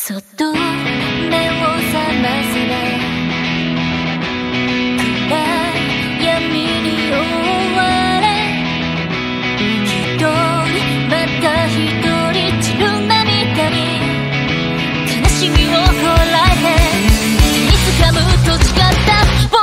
そっと目を覚ませば暗闇に追われ。一人また一人散る涙に悲しみをこらえ。見つかむと誓った。